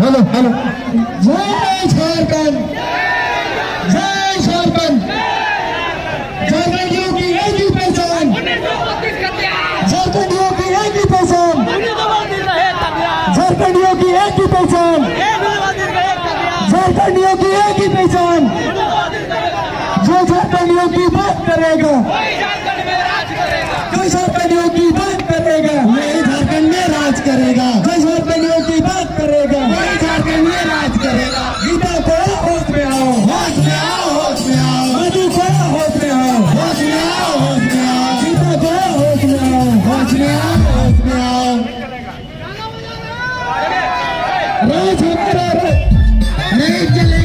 Hello hello जय झारखंड जय झारखंड झारखंडियों की एक ही पहचान झारखंडियों की एक ही पहचान झारखंडियों की एक ही पहचान। झारखंडियों की एक ही पहचान। जो झारखंडियों की बात करेगा, जो झारखंडियों की बात करेगा, वही झारखंड में राज करेगा। जो झारखंडियों की बात करेगा, वही झारखंड में राज करेगा। गीता को होश में आओ। होश में आओ, होश में आओ। मधु को होश में आओ। होश में आओ, होश में आओ। गीता को होश में आओ। होश में आओ होश में आओ नहीं चले